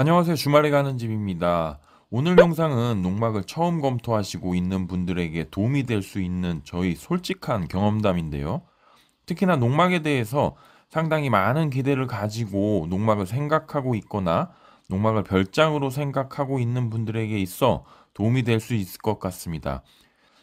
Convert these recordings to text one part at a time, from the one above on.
안녕하세요. 주말에 가는 집입니다. 오늘 영상은 농막을 처음 검토하시고 있는 분들에게 도움이 될 수 있는 저희 솔직한 경험담인데요. 특히나 농막에 대해서 상당히 많은 기대를 가지고 농막을 생각하고 있거나 농막을 별장으로 생각하고 있는 분들에게 있어 도움이 될 수 있을 것 같습니다.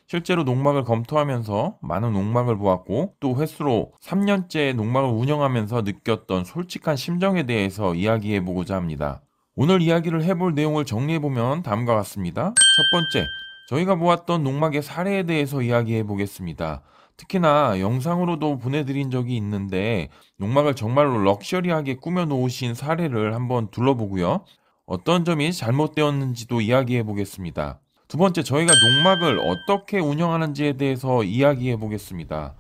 실제로 농막을 검토하면서 많은 농막을 보았고 또 횟수로 3년째 농막을 운영하면서 느꼈던 솔직한 심정에 대해서 이야기해 보고자 합니다. 오늘 이야기를 해볼 내용을 정리해보면 다음과 같습니다. 첫 번째, 저희가 보았던 농막의 사례에 대해서 이야기해 보겠습니다. 특히나 영상으로도 보내드린 적이 있는데 농막을 정말로 럭셔리하게 꾸며 놓으신 사례를 한번 둘러보고요. 어떤 점이 잘못되었는지도 이야기해 보겠습니다. 두 번째, 저희가 농막을 어떻게 운영하는지에 대해서 이야기해 보겠습니다.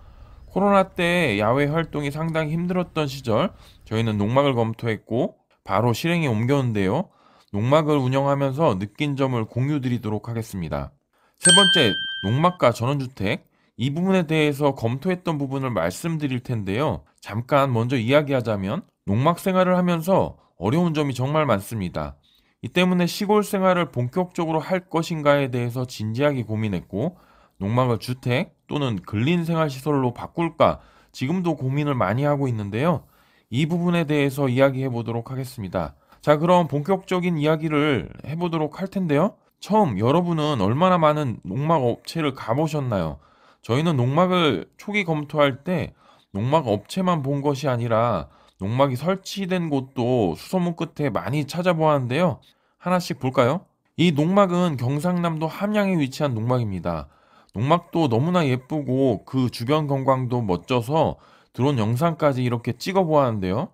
코로나 때 야외 활동이 상당히 힘들었던 시절 저희는 농막을 검토했고 바로 실행에 옮겼는데요. 농막을 운영하면서 느낀 점을 공유 드리도록 하겠습니다. 세 번째, 농막과 전원주택. 이 부분에 대해서 검토했던 부분을 말씀드릴 텐데요. 잠깐 먼저 이야기하자면 농막 생활을 하면서 어려운 점이 정말 많습니다. 이 때문에 시골 생활을 본격적으로 할 것인가에 대해서 진지하게 고민했고 농막을 주택 또는 근린 생활 시설로 바꿀까 지금도 고민을 많이 하고 있는데요. 이 부분에 대해서 이야기해 보도록 하겠습니다. 자, 그럼 본격적인 이야기를 해보도록 할 텐데요. 처음 여러분은 얼마나 많은 농막 업체를 가보셨나요? 저희는 농막을 초기 검토할 때 농막 업체만 본 것이 아니라 농막이 설치된 곳도 수소문 끝에 많이 찾아보았는데요. 하나씩 볼까요? 이 농막은 경상남도 함양에 위치한 농막입니다. 농막도 너무나 예쁘고 그 주변 경광도 멋져서 드론 영상까지 이렇게 찍어 보았는데요.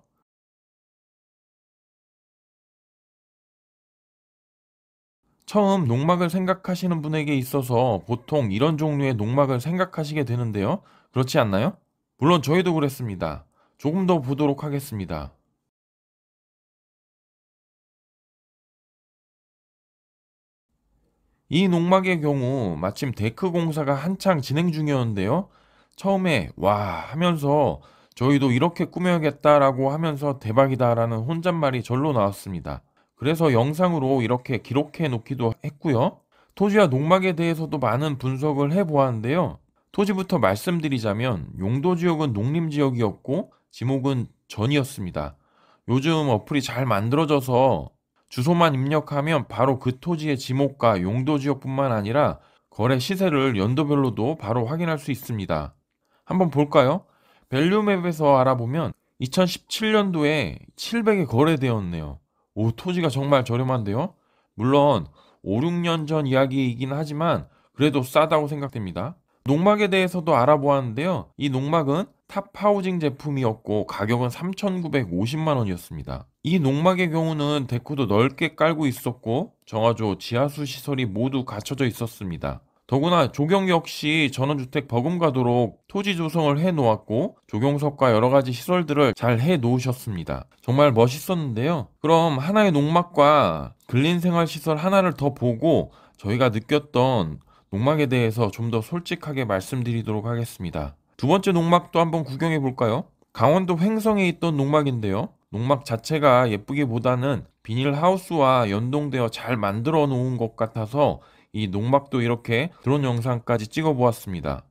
처음 농막을 생각하시는 분에게 있어서 보통 이런 종류의 농막을 생각하시게 되는데요. 그렇지 않나요? 물론 저희도 그랬습니다. 조금 더 보도록 하겠습니다. 이 농막의 경우 마침 데크 공사가 한창 진행 중이었는데요. 처음에 와 하면서 저희도 이렇게 꾸며야겠다라고 하면서 대박이다라는 혼잣말이 절로 나왔습니다. 그래서 영상으로 이렇게 기록해 놓기도 했고요. 토지와 농막에 대해서도 많은 분석을 해 보았는데요. 토지부터 말씀드리자면 용도 지역은 농림 지역이었고 지목은 전이었습니다. 요즘 어플이 잘 만들어져서 주소만 입력하면 바로 그 토지의 지목과 용도 지역뿐만 아니라 거래 시세를 연도별로도 바로 확인할 수 있습니다. 한번 볼까요? 밸류맵에서 알아보면 2017년도에 700에 거래되었네요. 오, 토지가 정말 저렴한데요? 물론 5, 6년 전 이야기이긴 하지만 그래도 싸다고 생각됩니다. 농막에 대해서도 알아보았는데요. 이 농막은 탑하우징 제품이었고 가격은 3,950만 원이었습니다. 이 농막의 경우는 데코도 넓게 깔고 있었고 정화조, 지하수 시설이 모두 갖춰져 있었습니다. 더구나 조경 역시 전원주택 버금가도록 토지 조성을 해 놓았고 조경석과 여러 가지 시설들을 잘 해 놓으셨습니다. 정말 멋있었는데요. 그럼 하나의 농막과 근린 생활 시설 하나를 더 보고 저희가 느꼈던 농막에 대해서 좀 더 솔직하게 말씀드리도록 하겠습니다. 두 번째 농막도 한번 구경해 볼까요? 강원도 횡성에 있던 농막인데요. 농막 자체가 예쁘기보다는 비닐하우스와 연동되어 잘 만들어 놓은 것 같아서 이 농막도 이렇게 드론 영상까지 찍어 보았습니다.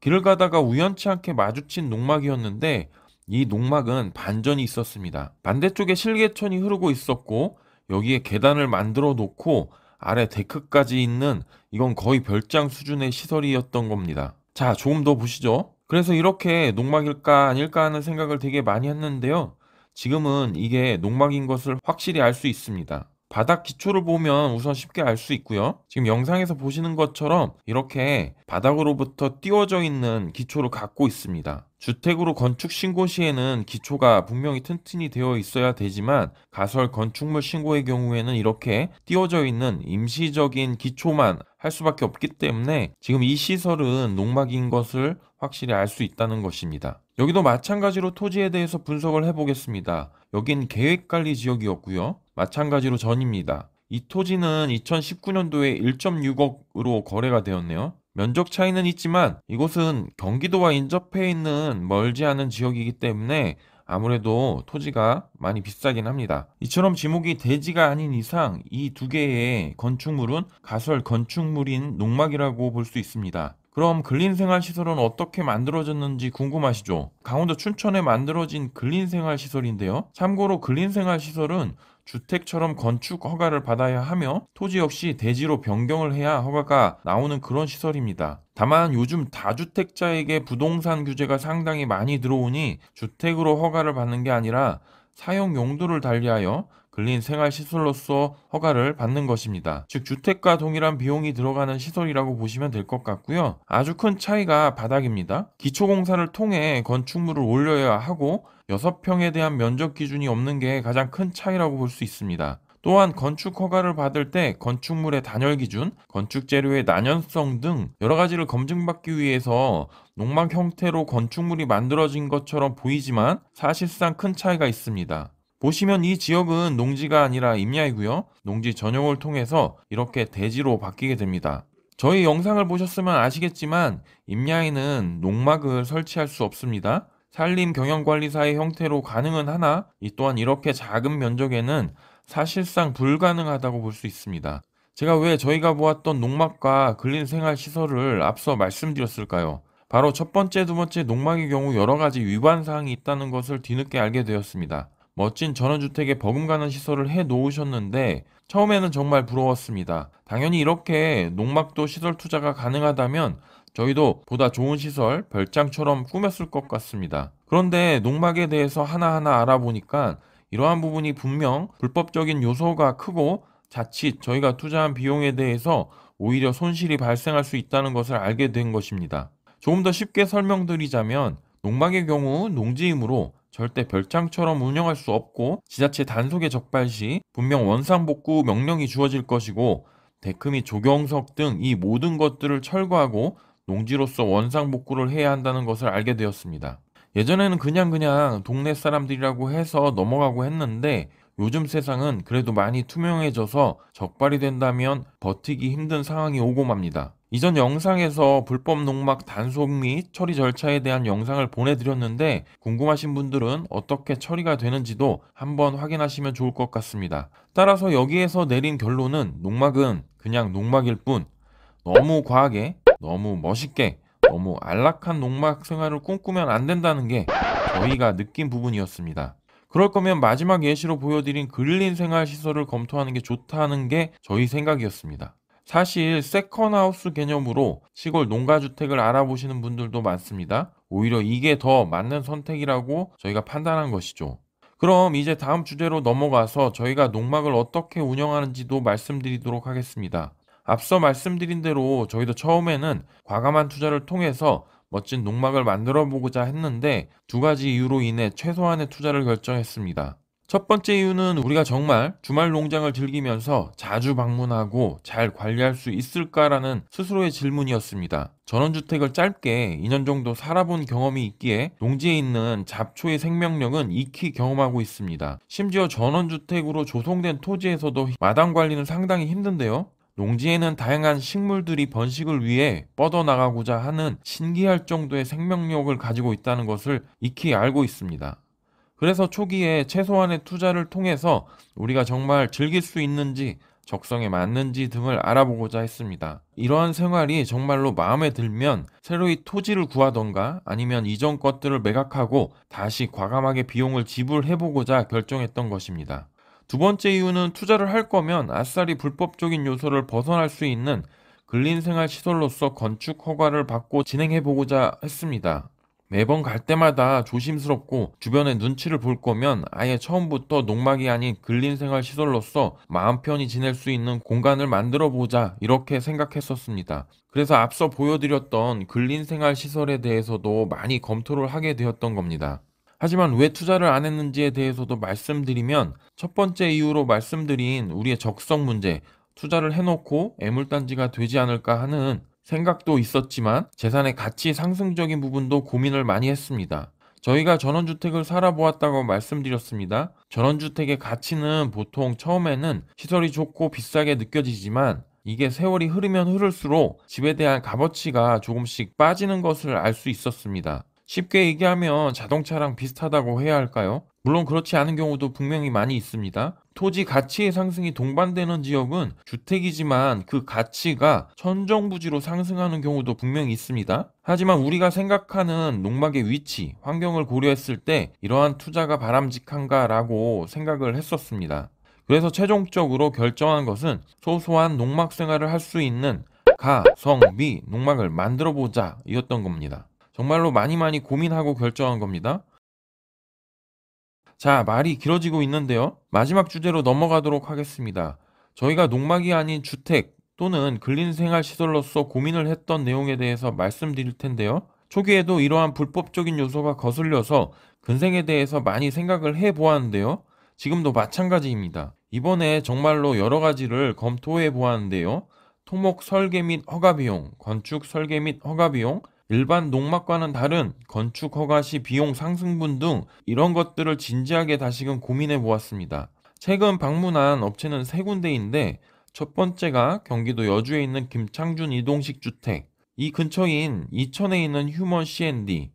길을 가다가 우연치 않게 마주친 농막이었는데 이 농막은 반전이 있었습니다. 반대쪽에 실개천이 흐르고 있었고 여기에 계단을 만들어 놓고 아래 데크까지 있는 이건 거의 별장 수준의 시설이었던 겁니다. 자, 조금 더 보시죠. 그래서 이렇게 농막일까 아닐까 하는 생각을 되게 많이 했는데요. 지금은 이게 농막인 것을 확실히 알 수 있습니다. 바닥 기초를 보면 우선 쉽게 알 수 있고요. 지금 영상에서 보시는 것처럼 이렇게 바닥으로부터 띄워져 있는 기초를 갖고 있습니다. 주택으로 건축 신고 시에는 기초가 분명히 튼튼히 되어 있어야 되지만 가설 건축물 신고의 경우에는 이렇게 띄워져 있는 임시적인 기초만 할 수밖에 없기 때문에 지금 이 시설은 농막인 것을 확실히 알 수 있다는 것입니다. 여기도 마찬가지로 토지에 대해서 분석을 해보겠습니다. 여긴 계획관리 지역이었고요. 마찬가지로 전입니다. 이 토지는 2019년도에 1.6억으로 거래가 되었네요. 면적 차이는 있지만 이곳은 경기도와 인접해 있는 멀지 않은 지역이기 때문에 아무래도 토지가 많이 비싸긴 합니다. 이처럼 지목이 대지가 아닌 이상 이 두 개의 건축물은 가설 건축물인 농막이라고 볼 수 있습니다. 그럼 근린생활 시설은 어떻게 만들어졌는지 궁금하시죠? 강원도 춘천에 만들어진 근린생활 시설인데요. 참고로 근린생활 시설은 주택처럼 건축 허가를 받아야 하며 토지 역시 대지로 변경을 해야 허가가 나오는 그런 시설입니다. 다만 요즘 다주택자에게 부동산 규제가 상당히 많이 들어오니 주택으로 허가를 받는 게 아니라 사용 용도를 달리하여 근린 생활 시설로서 허가를 받는 것입니다. 즉 주택과 동일한 비용이 들어가는 시설이라고 보시면 될 것 같고요. 아주 큰 차이가 바닥입니다. 기초공사를 통해 건축물을 올려야 하고 6평에 대한 면적 기준이 없는 게 가장 큰 차이라고 볼 수 있습니다. 또한 건축 허가를 받을 때 건축물의 단열 기준, 건축 재료의 난연성 등 여러 가지를 검증받기 위해서 농막 형태로 건축물이 만들어진 것처럼 보이지만 사실상 큰 차이가 있습니다. 보시면 이 지역은 농지가 아니라 임야이고요. 농지 전용을 통해서 이렇게 대지로 바뀌게 됩니다. 저희 영상을 보셨으면 아시겠지만 임야에는 농막을 설치할 수 없습니다. 산림 경영관리사의 형태로 가능은 하나 이 또한 이렇게 작은 면적에는 사실상 불가능하다고 볼 수 있습니다. 제가 왜 저희가 보았던 농막과 근린 생활 시설을 앞서 말씀드렸을까요? 바로 첫 번째, 두 번째 농막의 경우 여러 가지 위반 사항이 있다는 것을 뒤늦게 알게 되었습니다. 멋진 전원주택에 버금가는 시설을 해 놓으셨는데 처음에는 정말 부러웠습니다. 당연히 이렇게 농막도 시설 투자가 가능하다면 저희도 보다 좋은 시설, 별장처럼 꾸몄을 것 같습니다. 그런데 농막에 대해서 하나하나 알아보니까 이러한 부분이 분명 불법적인 요소가 크고 자칫 저희가 투자한 비용에 대해서 오히려 손실이 발생할 수 있다는 것을 알게 된 것입니다. 조금 더 쉽게 설명드리자면 농막의 경우 농지이므로 절대 별장처럼 운영할 수 없고 지자체 단속에 적발 시 분명 원상복구 명령이 주어질 것이고 데크 및 조경석 등 이 모든 것들을 철거하고 농지로서 원상복구를 해야 한다는 것을 알게 되었습니다. 예전에는 그냥 그냥 동네 사람들이라고 해서 넘어가고 했는데 요즘 세상은 그래도 많이 투명해져서 적발이 된다면 버티기 힘든 상황이 오고 맙니다. 이전 영상에서 불법 농막 단속 및 처리 절차에 대한 영상을 보내드렸는데 궁금하신 분들은 어떻게 처리가 되는지도 한번 확인하시면 좋을 것 같습니다. 따라서 여기에서 내린 결론은 농막은 그냥 농막일 뿐 너무 과하게, 너무 멋있게, 너무 안락한 농막 생활을 꿈꾸면 안 된다는 게 저희가 느낀 부분이었습니다. 그럴 거면 마지막 예시로 보여드린 근린 생활 시설을 검토하는 게 좋다는 게 저희 생각이었습니다. 사실 세컨하우스 개념으로 시골 농가주택을 알아보시는 분들도 많습니다. 오히려 이게 더 맞는 선택이라고 저희가 판단한 것이죠. 그럼 이제 다음 주제로 넘어가서 저희가 농막을 어떻게 운영하는지도 말씀드리도록 하겠습니다. 앞서 말씀드린 대로 저희도 처음에는 과감한 투자를 통해서 멋진 농막을 만들어 보고자 했는데 두 가지 이유로 인해 최소한의 투자를 결정했습니다. 첫 번째 이유는 우리가 정말 주말 농장을 즐기면서 자주 방문하고 잘 관리할 수 있을까라는 스스로의 질문이었습니다. 전원주택을 짧게 2년 정도 살아본 경험이 있기에 농지에 있는 잡초의 생명력은 익히 경험하고 있습니다. 심지어 전원주택으로 조성된 토지에서도 마당 관리는 상당히 힘든데요. 농지에는 다양한 식물들이 번식을 위해 뻗어나가고자 하는 신기할 정도의 생명력을 가지고 있다는 것을 익히 알고 있습니다. 그래서 초기에 최소한의 투자를 통해서 우리가 정말 즐길 수 있는지 적성에 맞는지 등을 알아보고자 했습니다. 이러한 생활이 정말로 마음에 들면 새로이 토지를 구하던가 아니면 이전 것들을 매각하고 다시 과감하게 비용을 지불해보고자 결정했던 것입니다. 두 번째 이유는 투자를 할 거면 아싸리 불법적인 요소를 벗어날 수 있는 근린생활 시설로서 건축 허가를 받고 진행해보고자 했습니다. 매번 갈 때마다 조심스럽고 주변의 눈치를 볼 거면 아예 처음부터 농막이 아닌 근린생활 시설로서 마음 편히 지낼 수 있는 공간을 만들어 보자 이렇게 생각했었습니다. 그래서 앞서 보여드렸던 근린생활 시설에 대해서도 많이 검토를 하게 되었던 겁니다. 하지만 왜 투자를 안 했는지에 대해서도 말씀드리면 첫 번째 이유로 말씀드린 우리의 적성 문제, 투자를 해놓고 애물단지가 되지 않을까 하는 생각도 있었지만 재산의 가치 상승적인 부분도 고민을 많이 했습니다. 저희가 전원주택을 살아보았다고 말씀드렸습니다. 전원주택의 가치는 보통 처음에는 시설이 좋고 비싸게 느껴지지만 이게 세월이 흐르면 흐를수록 집에 대한 값어치가 조금씩 빠지는 것을 알 수 있었습니다. 쉽게 얘기하면 자동차랑 비슷하다고 해야 할까요? 물론 그렇지 않은 경우도 분명히 많이 있습니다. 토지 가치의 상승이 동반되는 지역은 주택이지만 그 가치가 천정부지로 상승하는 경우도 분명히 있습니다. 하지만 우리가 생각하는 농막의 위치, 환경을 고려했을 때 이러한 투자가 바람직한가라고 생각을 했었습니다. 그래서 최종적으로 결정한 것은 소소한 농막 생활을 할 수 있는 가, 성, 미 농막을 만들어 보자 이었던 겁니다. 정말로 많이 많이 고민하고 결정한 겁니다. 자, 말이 길어지고 있는데요. 마지막 주제로 넘어가도록 하겠습니다. 저희가 농막이 아닌 주택 또는 근린 생활 시설로서 고민을 했던 내용에 대해서 말씀드릴 텐데요. 초기에도 이러한 불법적인 요소가 거슬려서 근생에 대해서 많이 생각을 해 보았는데요. 지금도 마찬가지입니다. 이번에 정말로 여러 가지를 검토해 보았는데요. 토목 설계 및 허가 비용, 건축 설계 및 허가 비용, 일반 농막과는 다른 건축 허가 시 비용 상승분 등 이런 것들을 진지하게 다시금 고민해 보았습니다. 최근 방문한 업체는 세 군데인데 첫 번째가 경기도 여주에 있는 김창준 이동식 주택, 이 근처인 이천에 있는 휴먼 C&D,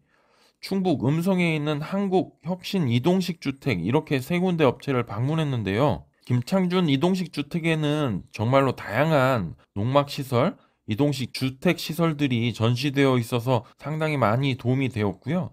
충북 음성에 있는 한국 혁신 이동식 주택 이렇게 세 군데 업체를 방문했는데요. 김창준 이동식 주택에는 정말로 다양한 농막 시설, 이동식 주택 시설들이 전시되어 있어서 상당히 많이 도움이 되었고요.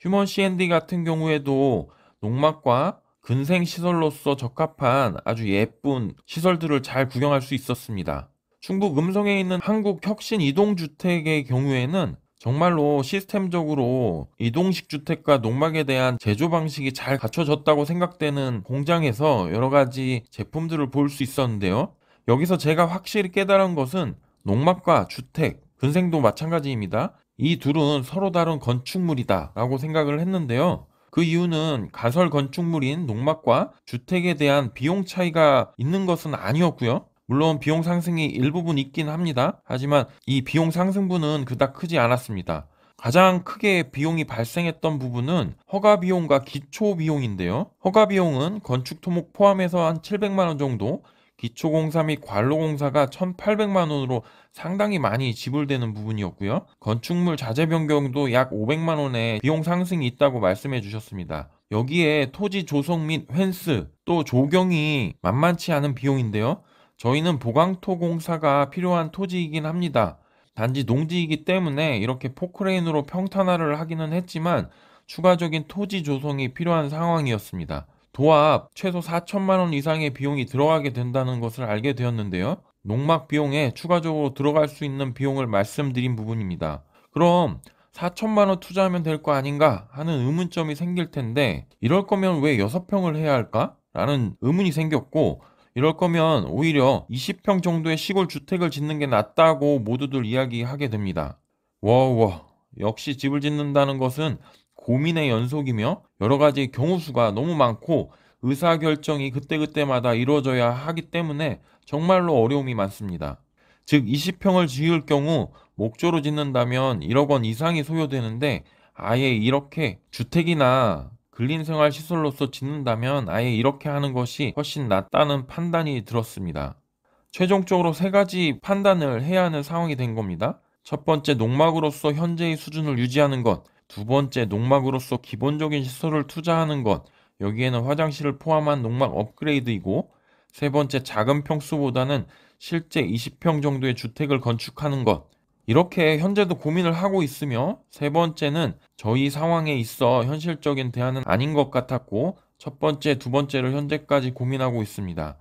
휴먼 C&D 같은 경우에도 농막과 근생 시설로서 적합한 아주 예쁜 시설들을 잘 구경할 수 있었습니다. 충북 음성에 있는 한국 혁신 이동주택의 경우에는 정말로 시스템적으로 이동식 주택과 농막에 대한 제조 방식이 잘 갖춰졌다고 생각되는 공장에서 여러 가지 제품들을 볼 수 있었는데요. 여기서 제가 확실히 깨달은 것은 농막과 주택, 근생도 마찬가지입니다. 이 둘은 서로 다른 건축물이다 라고 생각을 했는데요. 그 이유는 가설 건축물인 농막과 주택에 대한 비용 차이가 있는 것은 아니었고요. 물론 비용 상승이 일부분 있긴 합니다. 하지만 이 비용 상승분은 그닥 크지 않았습니다. 가장 크게 비용이 발생했던 부분은 허가 비용과 기초 비용인데요. 허가 비용은 건축 토목 포함해서 한 700만 원 정도, 기초공사 및 관로공사가 1,800만 원으로 상당히 많이 지불되는 부분이었고요. 건축물 자재 변경도 약 500만 원의 비용 상승이 있다고 말씀해 주셨습니다. 여기에 토지 조성 및 펜스 또 조경이 만만치 않은 비용인데요. 저희는 보강토 공사가 필요한 토지이긴 합니다. 단지 농지이기 때문에 이렇게 포크레인으로 평탄화를 하기는 했지만 추가적인 토지 조성이 필요한 상황이었습니다. 도합 최소 4천만 원 이상의 비용이 들어가게 된다는 것을 알게 되었는데요. 농막 비용에 추가적으로 들어갈 수 있는 비용을 말씀드린 부분입니다. 그럼 4천만 원 투자하면 될 거 아닌가 하는 의문점이 생길 텐데 이럴 거면 왜 6평을 해야 할까? 라는 의문이 생겼고 이럴 거면 오히려 20평 정도의 시골 주택을 짓는 게 낫다고 모두들 이야기하게 됩니다. 워워 역시 집을 짓는다는 것은 고민의 연속이며 여러 가지 경우 수가 너무 많고 의사결정이 그때그때마다 이루어져야 하기 때문에 정말로 어려움이 많습니다. 즉 20평을 지을 경우 목조로 짓는다면 1억 원 이상이 소요되는데 아예 이렇게 주택이나 근린생활 시설로서 짓는다면 아예 이렇게 하는 것이 훨씬 낫다는 판단이 들었습니다. 최종적으로 세 가지 판단을 해야 하는 상황이 된 겁니다. 첫 번째 농막으로서 현재의 수준을 유지하는 것, 두 번째 농막으로서 기본적인 시설을 투자하는 것, 여기에는 화장실을 포함한 농막 업그레이드이고, 세 번째 작은 평수보다는 실제 20평 정도의 주택을 건축하는 것, 이렇게 현재도 고민을 하고 있으며 세 번째는 저희 상황에 있어 현실적인 대안은 아닌 것 같았고 첫 번째, 두 번째를 현재까지 고민하고 있습니다.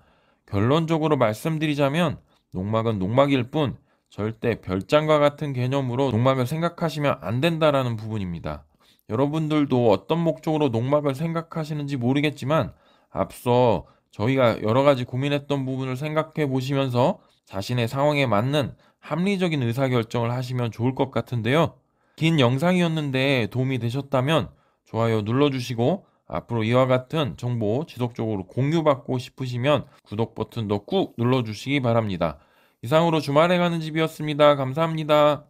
결론적으로 말씀드리자면 농막은 농막일 뿐 절대 별장과 같은 개념으로 농막을 생각하시면 안 된다라는 부분입니다. 여러분들도 어떤 목적으로 농막을 생각하시는지 모르겠지만 앞서 저희가 여러 가지 고민했던 부분을 생각해 보시면서 자신의 상황에 맞는 합리적인 의사결정을 하시면 좋을 것 같은데요. 긴 영상이었는데 도움이 되셨다면 좋아요 눌러주시고 앞으로 이와 같은 정보 지속적으로 공유받고 싶으시면 구독 버튼도 꾹 눌러주시기 바랍니다. 이상으로 주말에 가는 집이었습니다. 감사합니다.